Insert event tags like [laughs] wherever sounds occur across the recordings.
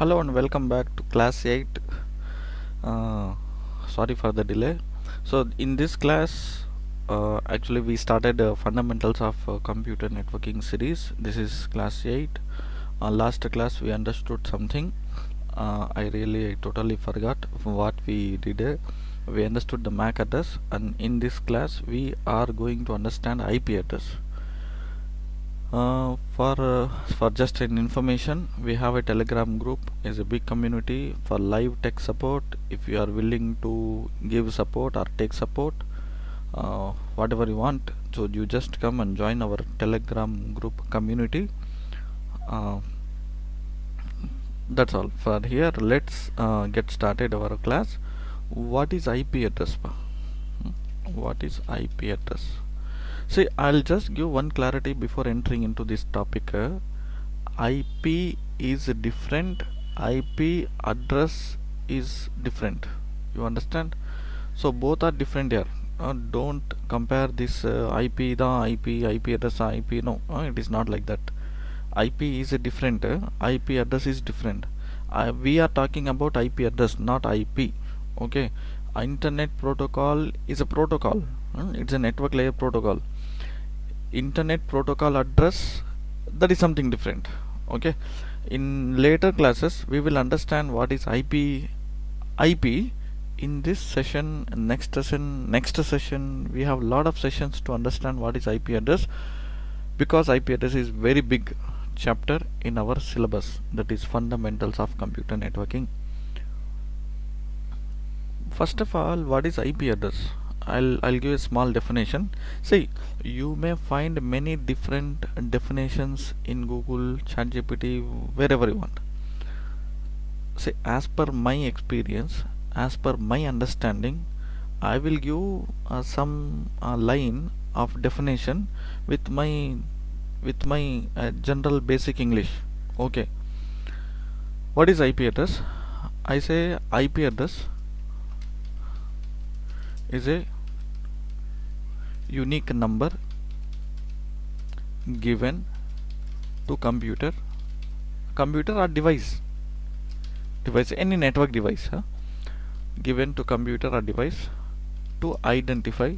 Hello and welcome back to class 8 uh, sorry for the delay. So in this class uh, actually we started uh, fundamentals of uh, computer networking series. This is class 8 uh, last class we understood something. Uh, I really totally forgot what we did. We understood the MAC address and in this class we are going to understand IP address uh, for uh, for just an information we have a telegram group. Is a big community for live tech support. If you are willing to give support or take support uh, whatever you want so you just come and join our telegram group community. Uh, that's all for here. Let's uh, get started our class. What is ip address? Hmm? what is ip address see i'll just give one clarity before entering into this topic. Ip is different. Ip address is different. You understand? So both are different here. Uh, don't compare this uh, ip the ip ip address ip no uh, it is not like that. Ip is a different ip address is different. We are talking about ip address not ip okay? Internet protocol is a protocol. Uh, it's a network layer protocol internet protocol address that is something different okay? In later classes we will understand what is ip ip in this session next session next session we have a lot of sessions to understand what is ip address because ip address is very big chapter in our syllabus that is fundamentals of computer networking. First of all what is ip address I'll, I'll give a small definition. See you may find many different definitions in Google ChatGPT wherever you want. See as per my experience as per my understanding I will give uh, some uh, line of definition with my with my uh, general basic English. Okay. What is IP address? I say IP address is a unique number given to computer. Computer or device. Device any network device huh? given to computer or device to identify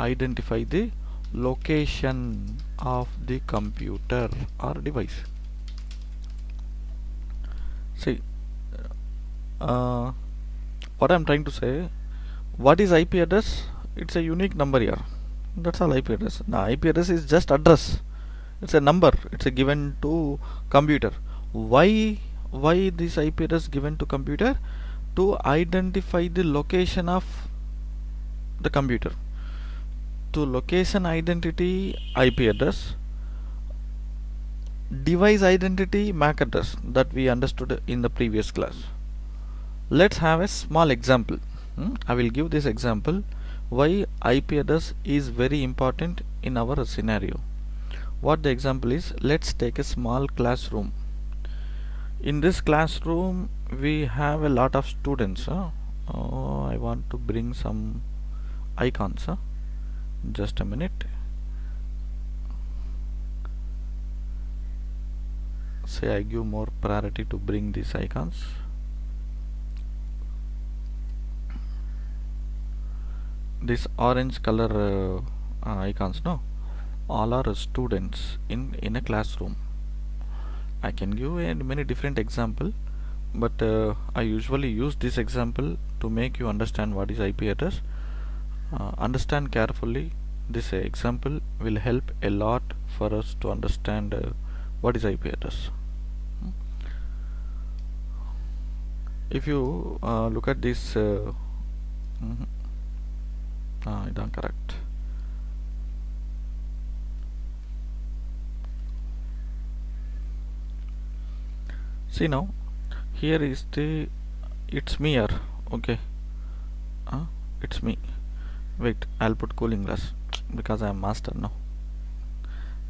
identify the location of the computer or device. See uh, what I'm trying to say what is IP address? It's a unique number here. That's all IP address. Now IP address is just address. It's a number. It's a given to computer. Why why this IP address given to computer? To identify the location of the computer. To location identity IP address. Device identity MAC address. That we understood in the previous class. Let's have a small example hmm? I will give this example why IP address is very important in our scenario what the example is let's take a small classroom in this classroom we have a lot of students huh? oh, I want to bring some icons huh? just a minute say I give more priority to bring these icons this orange color uh, uh, icons no? All are students in in a classroom. I can give a many different example but uh, I usually use this example to make you understand what is IP address. Uh, understand carefully. This example will help a lot for us to understand uh, what is IP address. If you uh, look at this mm -hmm. Ah, idan correct. See now here is the it's me here okay. Uh, it's me. Wait I'll put cooling glass because I am master now.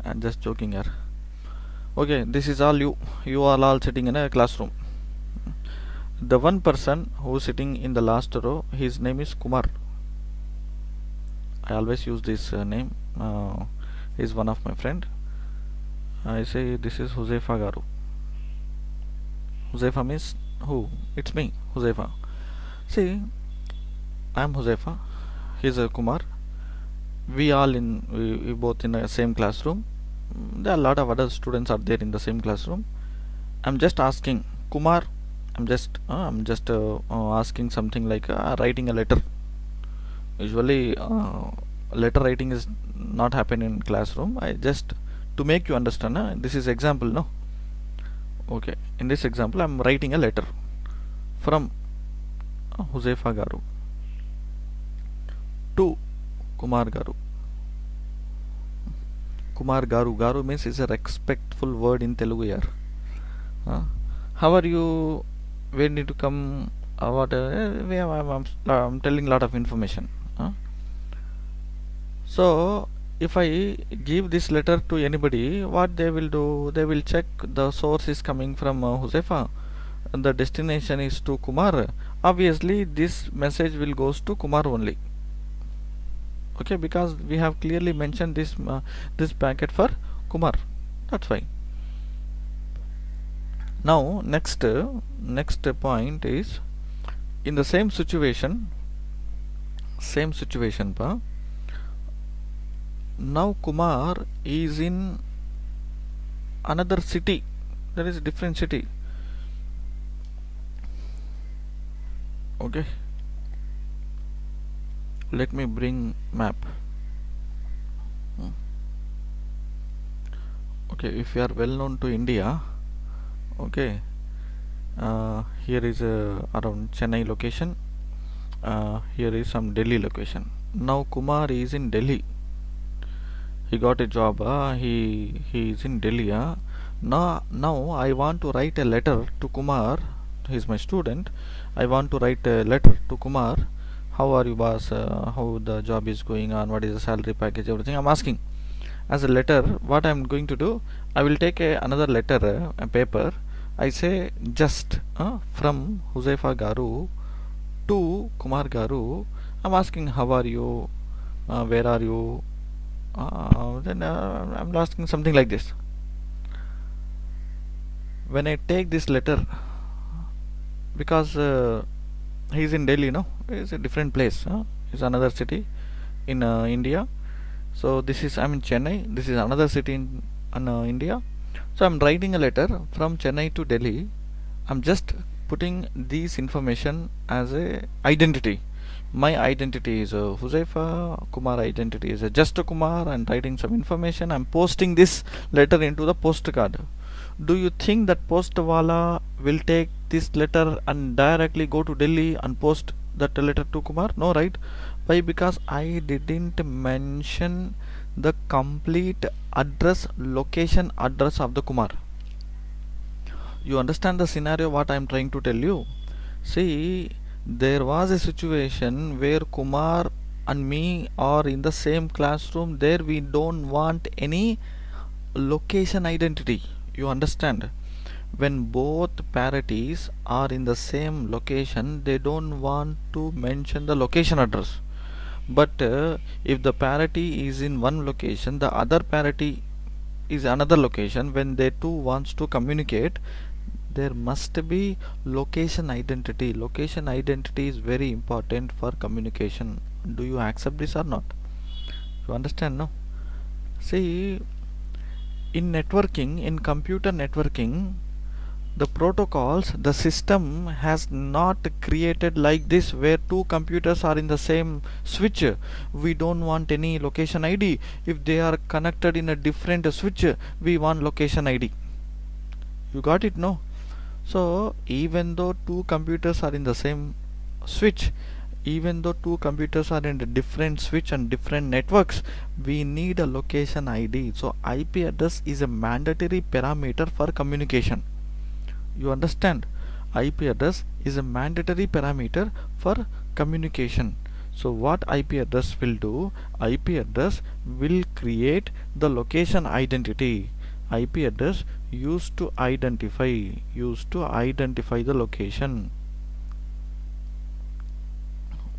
I'm just joking here. Okay this is all you you are all sitting in a classroom. The one person who is sitting in the last row his name is Kumar I always use this uh, name uh, is one of my friend I say this is Huzefa Garu Huzefa means who? It's me, Huzefa. See, I'm Huzefa. He's a Kumar. We all in we, we both in the same classroom. There are a lot of other students are there in the same classroom. I'm just asking Kumar. I'm just uh, I'm just uh, uh, asking something like uh, writing a letter. Usually, uh, letter writing is not happen in classroom. I just to make you understand. Uh, this is example, no? Okay. In this example, I'm writing a letter from Huzefa Garu to Kumar Garu. Kumar Garu. Garu means is a respectful word in Telugu here. Uh, how are you? Where need to come? Uh, what? Uh, I'm, I'm, I'm telling lot of information. Uh. So if I give this letter to anybody, what they will do? They will check the source is coming from uh, and the destination is to Kumar. Obviously, this message will goes to Kumar only. Okay, because we have clearly mentioned this uh, this packet for Kumar. That's fine. Now, next uh, next point is in the same situation. Same situation, pa. Now Kumar is in another city. That is different city. Okay. Let me bring map. Hmm. okay if you are well known to India okay uh, here is uh, around Chennai location uh, here is some Delhi location. Now Kumar is in Delhi. He got a job uh, he he is in Delhi uh. now now I want to write a letter to Kumar. He is my student. I want to write a letter to Kumar. How are you boss? Uh, how the job is going on? What is the salary package? Everything. I'm asking. As a letter what I'm going to do I will take a, another letter uh, a paper. I say just uh, from Huzefa Garu to Kumar Garu I'm asking how are you? Uh, where are you? Uh, then uh, I'm asking something like this. When I take this letter because uh, he's in Delhi no? It's a different place huh? it's another city in uh, India. So this is I'm in Chennai. This is another city in, in uh, India. So I'm writing a letter from Chennai to Delhi. I'm just putting this information as a identity. My identity is a Huzefa Kumar identity is a just a Kumar and writing some information. I'm posting this letter into the postcard. Do you think that postwala will take this letter and directly go to Delhi and post that letter to Kumar? No right? Why? Because I didn't mention the complete address location address of the Kumar you understand the scenario what I am trying to tell you? See there was a situation where Kumar and me are in the same classroom. There we don't want any location identity. You understand? When both parties are in the same location they don't want to mention the location address. But uh, if the parity is in one location the other parity is another location when they two wants to communicate there must be location identity. Location identity is very important for communication. Do you accept this or not? You understand no? See in networking in computer networking the protocols the system has not created like this where two computers are in the same switch. We don't want any location id if they are connected in a different switch we want location id you got it no so even though two computers are in the same switch even though two computers are in the different switch and different networks we need a location ID so IP address is a mandatory parameter for communication. You understand? IP address is a mandatory parameter for communication. So what IP address will do? IP address will create the location identity. IP address used to identify used to identify the location.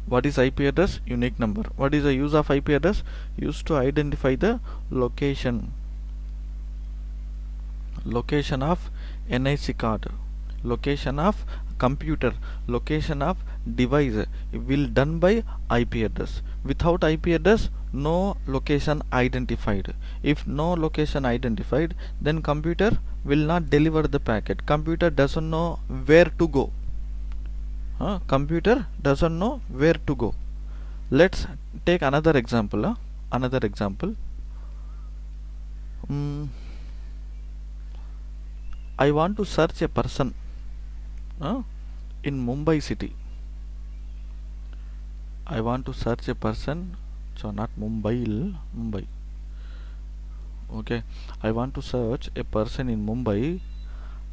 What is IP address? Unique number. What is the use of IP address? Used to identify the location. Location of NIC card. Location of computer. Location of device will done by ip address. Without ip address no location identified. If no location identified then computer will not deliver the packet. Computer doesn't know where to go. Uh, computer doesn't know where to go. Let's take another example uh, another example. Mm, I want to search a person uh, in Mumbai city. I want to search a person so not Mumbai Mumbai. Okay. I want to search a person in Mumbai.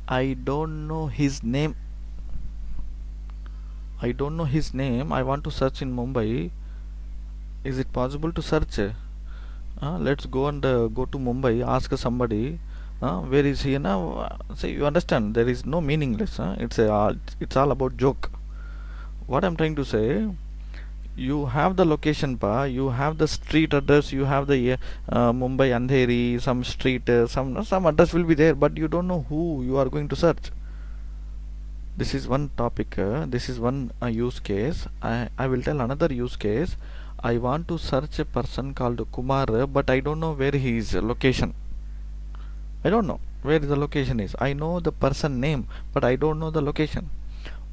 I don't know his name. I don't know his name. I want to search in Mumbai. Is it possible to search? Uh, let's go and uh, go to Mumbai. Ask somebody. Uh, where is he? Now see you understand there is no meaningless uh, it's a it's all about joke. What i'm trying to say you have the location pa. You have the street address. You have the uh, mumbai andheri some street uh, some some address will be there but you don't know who you are going to search. This is one topic uh, this is one uh, use case. I, I will tell another use case. I want to search a person called Kumar but I don't know where he is location. I don't know where the location is. I know the person name but I don't know the location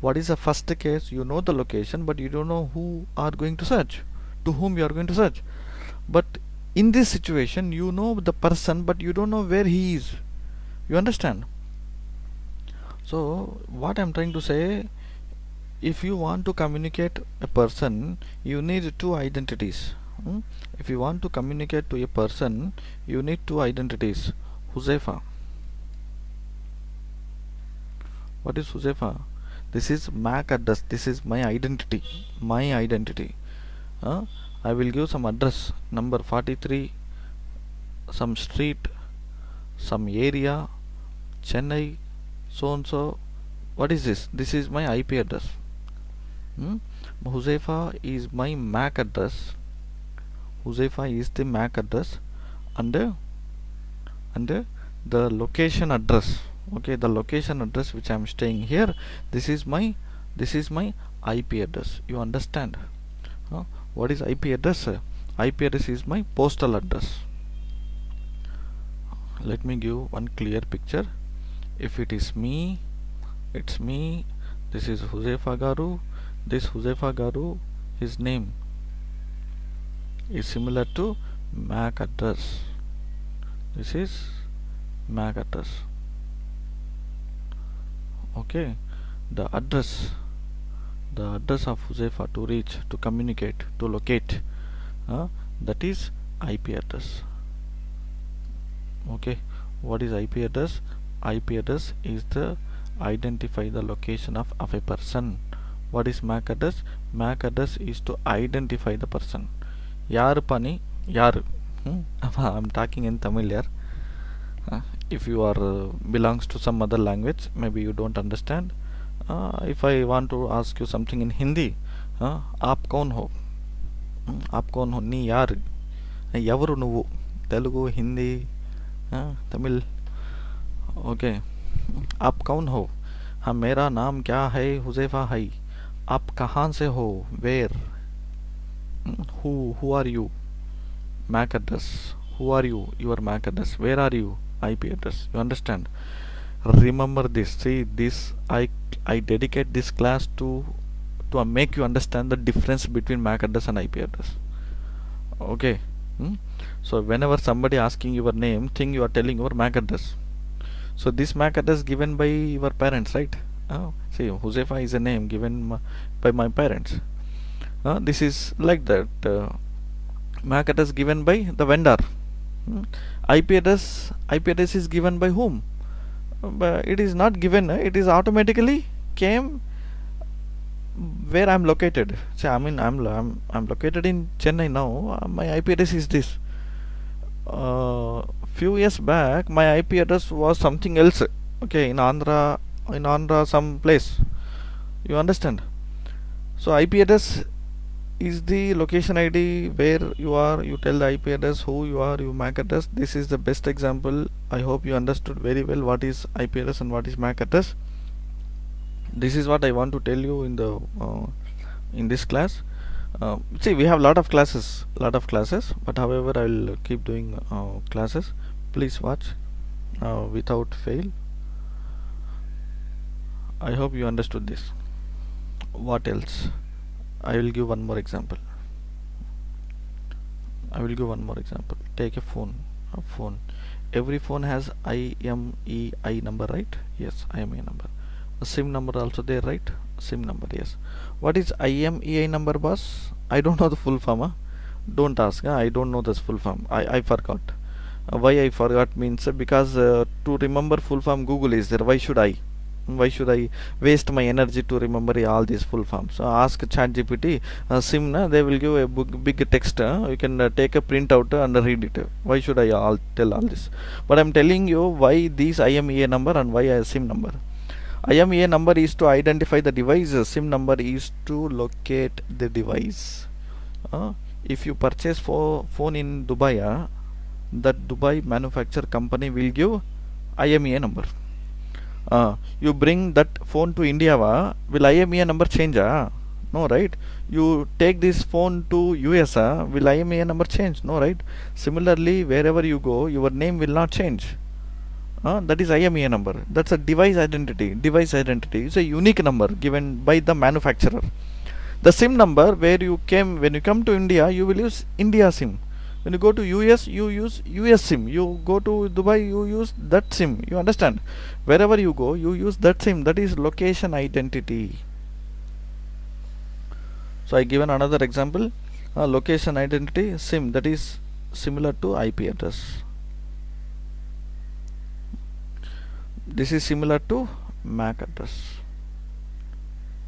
what is the first case you know the location but you don't know who are going to search to whom you are going to search but in this situation you know the person but you don't know where he is you understand so what I'm trying to say if you want to communicate a person you need two identities hmm? if you want to communicate to a person you need two identities Huzefa. What is Huzefa? This is MAC address. This is my identity. My identity. Uh, I will give some address number 43, some street, some area, Chennai, so and so. What is this? This is my IP address. Hmm? Huzefa is my MAC address. Huzefa is the MAC address and and the location address okay the location address which I'm staying here this is my this is my IP address. You understand? Uh, what is IP address? IP address is my postal address. Let me give one clear picture. If it is me it's me. This is Huzefa Garu. This Huzefa Garu his name is similar to MAC address. This is MAC address okay the address the address of Huzaifa to reach to communicate to locate uh, that is IP address okay what is IP address IP address is the identify the location of, of a person what is MAC address MAC address is to identify the person யாரு pani யாரு hmm? [laughs] I'm talking in Tamil here uh, if you are uh, belongs to some other language maybe you don't understand uh, if I want to ask you something in Hindi uh, आप कौन हो आप कौन हो నీ యారు ఎవరు నువ్వు తెలుగు హిందీ तमिल ओके आप कौन हो हाँ मेरा नाम क्या है हुजैफा है आप कहाँ से हो where who who are you MAC address who are you your MAC address where are you IP address. You understand? Remember this. See this I I dedicate this class to to make you understand the difference between MAC address and IP address. Okay? Hmm? so whenever somebody asking your name think you are telling your MAC address. So this MAC address given by your parents right? Oh, see Huzefa is a name given by my parents. Uh, this is like that uh, MAC address given by the vendor. Hmm. IP address IP address is given by whom? But it is not given it is automatically came where I'm located. Say I mean I'm I'm, I'm located in Chennai now. Uh, my IP address is this. Uh, few years back my IP address was something else okay in Andhra in Andhra some place. You understand? So IP address is the location ID where you are. You tell the IP address who you are you MAC address. This is the best example. I hope you understood very well what is IP address and what is MAC address. This is what I want to tell you in the uh, in this class. Uh, see we have lot of classes lot of classes but however I'll keep doing uh, classes. Please watch uh, without fail. I hope you understood this. What else I will give one more example. I will give one more example. Take a phone a phone. Every phone has IMEI number right? Yes IMEI number. A SIM number also there right? SIM number yes. What is IMEI number boss? I don't know the full form huh? don't ask huh? I don't know this full form. I, I forgot. Uh, why I forgot means uh, because uh, to remember full form Google is there. Why should I why should I waste my energy to remember all these full forms? So ask ChatGPT uh, sim na, they will give a big, big text uh, you can uh, take a printout uh, and read it. Why should I all tell all this? But I'm telling you why these IMEI number and why a sim number. IMEI number is to identify the device SIM number is to locate the device. Uh, if you purchase for phone in Dubai uh, that Dubai manufacturer company will give IMEI number you bring that phone to India va, will IMEI number change ah? no right? You take this phone to US uh, will IMEI number change? No right? Similarly wherever you go your name will not change. uh, that is IMEI number. That's a device identity device identity. Is a unique number given by the manufacturer. The SIM number where you came when you come to India you will use India SIM when you go to US you use US SIM. You go to Dubai you use that SIM. You understand? Wherever you go you use that SIM. That is location identity. So I given another example. Uh, location identity SIM. That is similar to IP address. This is similar to MAC address.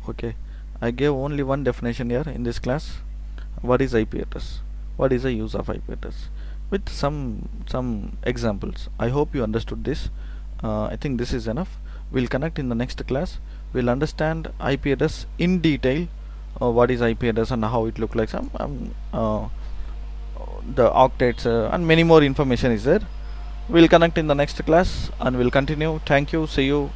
Okay. I gave only one definition here in this class. What is IP address what is the use of IP address with some some examples. I hope you understood this. Uh, I think this is enough. We'll connect in the next class. We'll understand IP address in detail. Uh, what is IP address and how it look like. Some um, uh, the octets uh, and many more information is there. We'll connect in the next class and we'll continue. Thank you. See you